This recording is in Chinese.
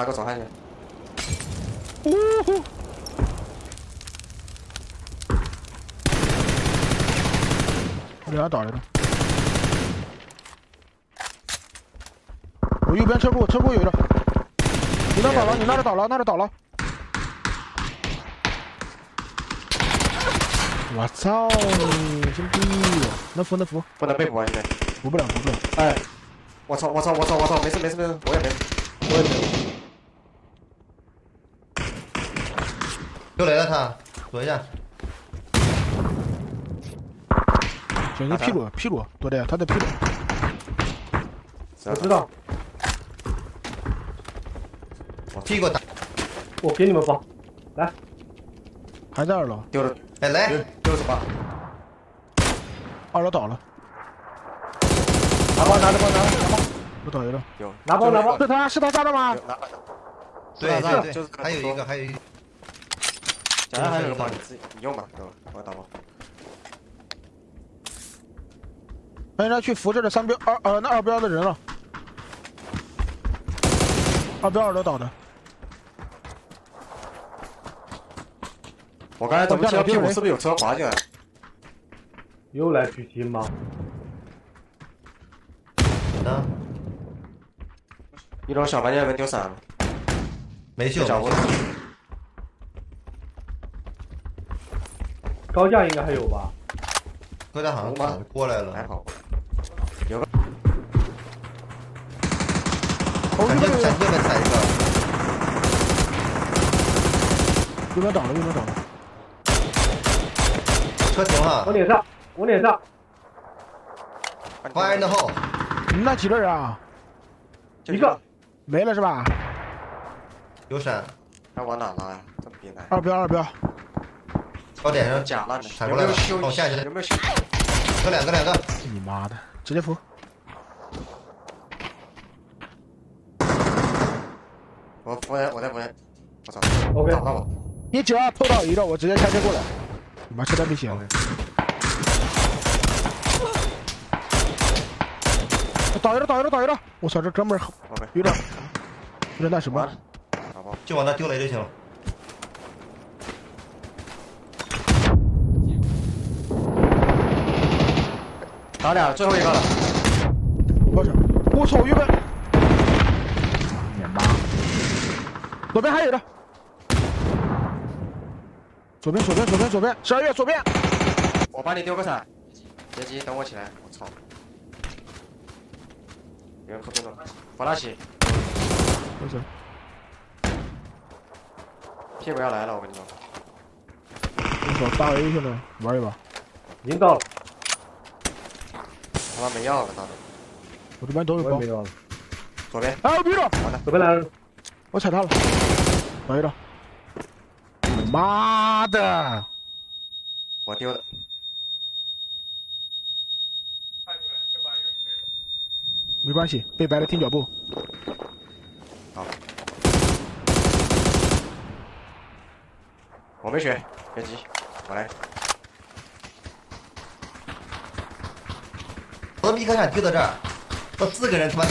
爬个伤害去。呜呼！我俩打来了。我右边车库，车库有一个。你那倒了，你那里倒了，那里倒了。我操！兄弟，能扶能扶，不能被扶啊！现在扶不了，扶不了。哎，我操！我操！我操！我操！没事没事没事，我也没，我也没。又来了他，躲一下。选个屁股，屁股躲的，他在屁股。我知道。我屁股打，我给你们包，来。还在二楼。丢了，哎来，丢什么？二楼倒了。拿包拿着包拿着包。我倒一个。有。拿包拿包。是他是他炸的吗？对对对，还有一个还有一个。假如还有个包，你自己你用吧，哥，我打包。他应该去扶这个三标二呃那二标的人了。二标二楼倒的。我刚才怎么听到屁股是不是有车滑进来？又来狙击吗？啊！一楼小房间门丢伞了，没救。高架应该还有吧？高架好像过来了。还好。有个。右边右边踩一个。右边倒了，右边倒了。车停了。我脸上，我脸上。Fire in the hole。那几个人啊？一个。没了是吧？有闪。他往哪拉呀？这么变态。二标，二标。高点上假烂的，踩过来了，往下去了。有没有修？哥两个，两个。你妈的，直接扶。我扶人，我在扶人。我操！OK，打到我。你只要碰到一个，我直接开车过来。你妈车单没血。倒一个，倒一个，倒一个！我操，这哥们儿有点有点那什么。就往那丢雷就行了。打俩，最后一个了。我操！我操，右边！你妈！左边还有的。左边，左边，左边，左边，十二月左边。我帮你丢个伞，别急，等我起来。我操！有人破洞了，法拉奇。我走。屁股要来了，我跟你说。我操，大 A 现在玩一把。已经到了。他妈没药了，大哥！我这边都有包。没药了。左边。哎，我逼了！完了，左边来了。我踩他了。倒一个。妈的！我丢的。没关系，被白的听脚步。好。我没血，别急，我来。我逼哥想丢到这儿，我四个人他妈。